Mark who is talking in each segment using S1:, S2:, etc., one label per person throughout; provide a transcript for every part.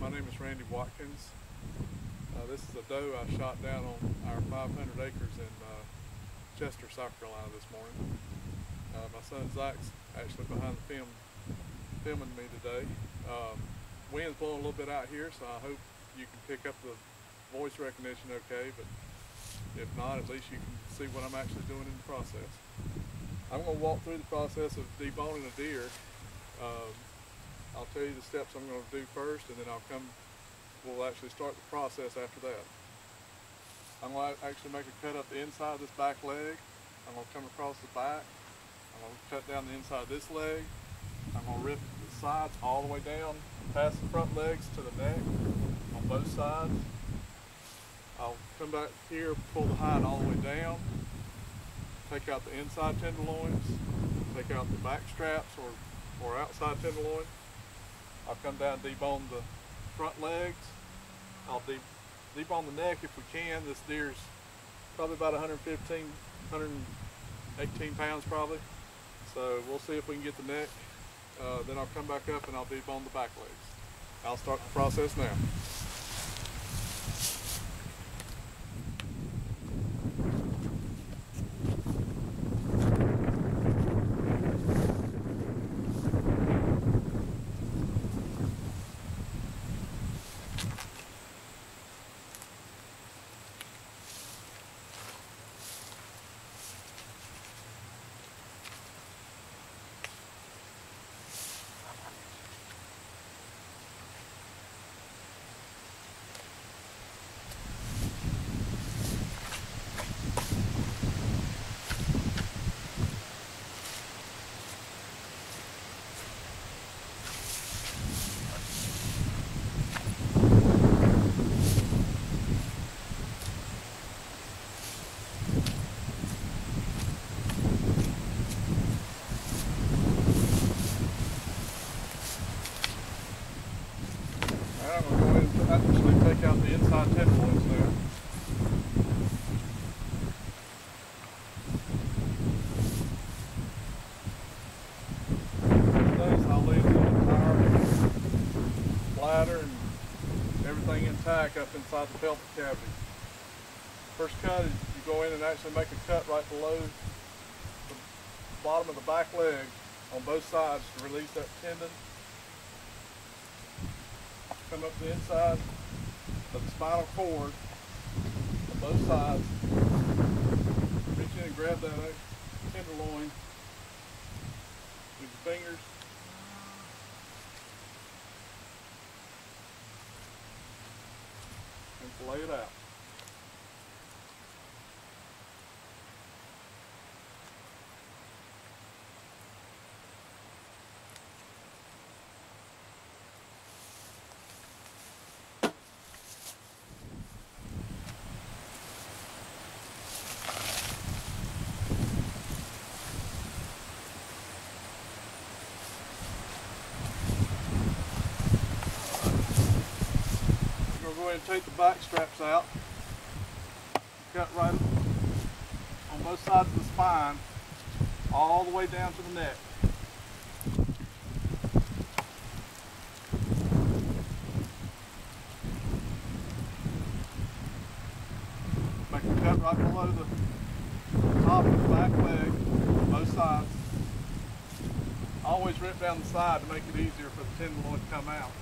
S1: My name is Randy Watkins. Uh, this is a doe I shot down on our 500 acres in uh, Chester, South Carolina this morning. Uh, my son Zach's actually behind the film filming me today. Um, wind's blowing a little bit out here, so I hope you can pick up the voice recognition okay, but if not, at least you can see what I'm actually doing in the process. I'm going to walk through the process of deboning a deer. Um, I'll tell you the steps I'm going to do first, and then I'll come, we'll actually start the process after that. I'm going to actually make a cut up the inside of this back leg. I'm going to come across the back. I'm going to cut down the inside of this leg. I'm going to rip the sides all the way down, past the front legs to the neck on both sides. I'll come back here, pull the hide all the way down, take out the inside tenderloins, take out the back straps or, or outside tenderloin, I'll come down and debone the front legs. I'll de debone the neck if we can. This deer's probably about 115, 118 pounds probably. So we'll see if we can get the neck. Uh, then I'll come back up and I'll debone the back legs. I'll start the process now. Alright, I'm going to go ahead and actually take out the inside. Those I'll leave the entire bladder and everything intact up inside the pelvic cavity. First cut is you go in and actually make a cut right below the bottom of the back leg on both sides to release that tendon come up the inside of the spinal cord on both sides. Reach in and grab that uh, tenderloin with your fingers. And fillet it out. Go ahead and take the back straps out. Cut right on both sides of the spine, all the way down to the neck. Make a cut right below the top of the back leg, both sides. Always rip down the side to make it easier for the tenderloin to come out.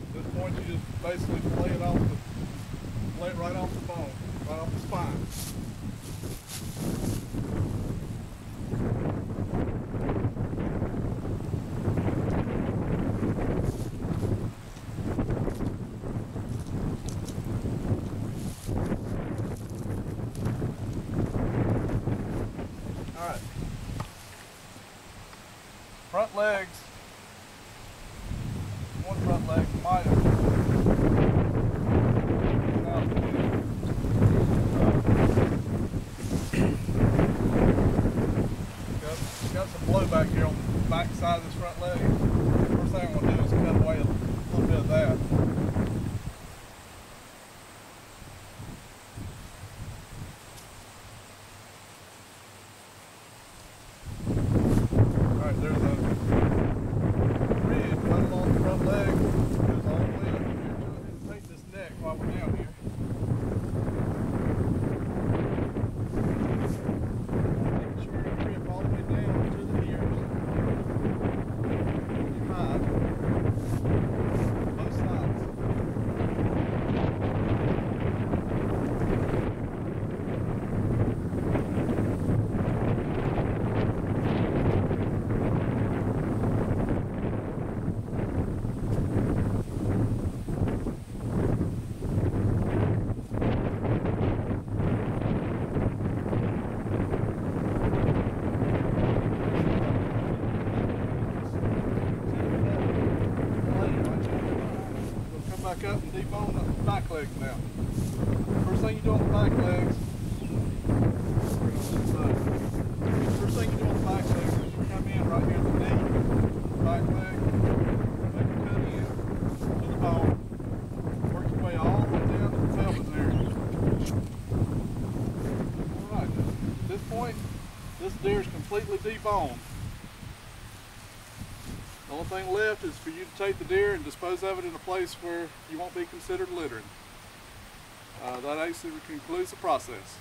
S1: At this point, you just basically lay it off the, lay it right off the bone, right off the spine. All right. Front legs. One front leg might have. Got, got some blowback here on the back side of this front leg. First thing I'm going to do is cut away a little bit of that. Up and debone the back legs now. First thing you do on the back legs, first thing you do on the back legs is you come in right here at the knee, back leg, make a cut in to the bone, work your way all the way down to the pelvis area. Alright, at this point, this deer is completely deboned. The only thing left is for you to take the deer and dispose of it in a place where you won't be considered littering. Uh, that actually concludes the process.